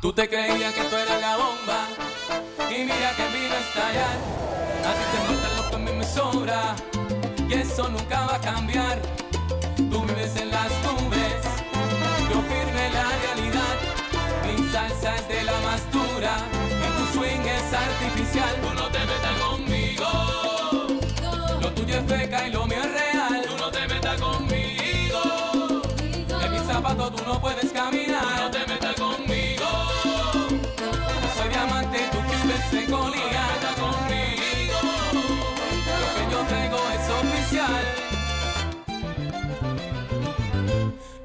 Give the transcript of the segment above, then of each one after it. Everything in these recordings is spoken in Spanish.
Tú te creías que tú eras la bomba y mira que vino a estallar. A ti te falta lo que a mí me sobra y eso nunca va a cambiar. Tú vives en las nubes, yo firme la realidad. Mi salsa es de la más dura y tu swing es artificial. Tú no te metas conmigo, lo tuyo es feca y lo mío es real. Tú no te metas conmigo, en mis zapatos tú no puedes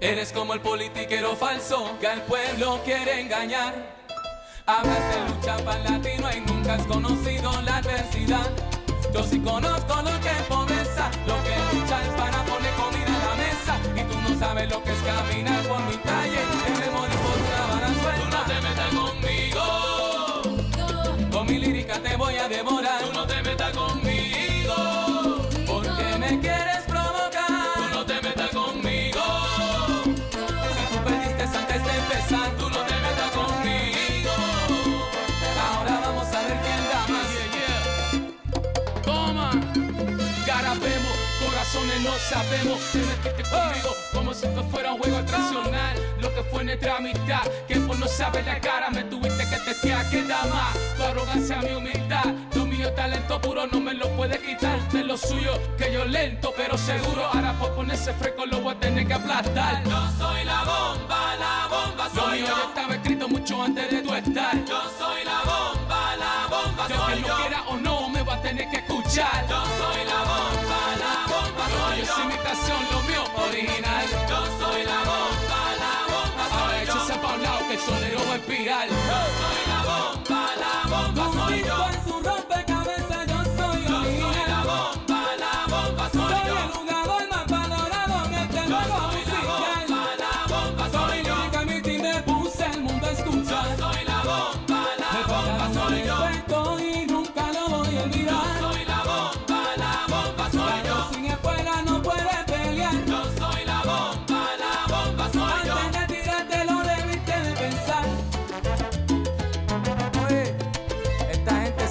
Eres como el politiquero falso que al pueblo quiere engañar. Hablas de lucha para latino y nunca has conocido la adversidad. Yo sí conozco lo que no sabemos. Que irte conmigo como si esto fuera un juego tradicional. Lo que fue nuestra amistad, que por no saber la cara me tuviste que testear. Que da más, tu arrogancia, mi humildad. Lo mío talento puro no me lo puede quitar. De lo suyo, que yo lento pero seguro. Ahora por ponerse fresco lo voy a tener que aplastar. Yo soy la bomba, la bomba Lo soy mío yo. ya estaba escrito mucho antes de tu estar. Yo soy la bomba, la bomba Yo que soy lo yo. quiera o no, me va a tener que escuchar. Yo sonero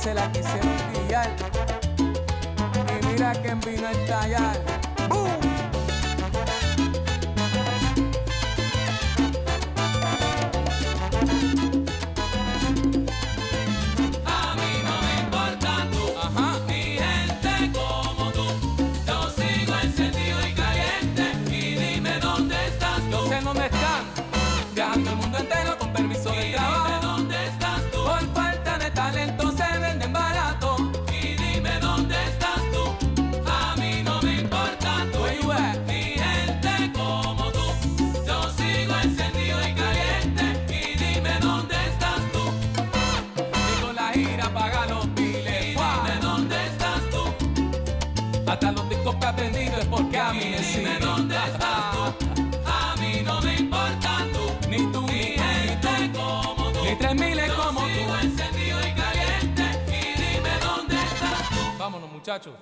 se la quisieron pillar. Y mira quién vino a estallar. ¡Bum! A mí no me importa tú, ni gente como tú. Yo sigo encendido y caliente. Y dime dónde estás tú. sé dónde están, viajando el mundo entero con permiso Hasta los discos que he aprendido es porque a mí me dime dónde estás tú. A mí no me importa tú. Ni tú, Ni gente tú. como tú. Ni tres miles Yo como sigo tú. encendido y caliente. Y dime dónde estás tú. Vámonos, muchachos.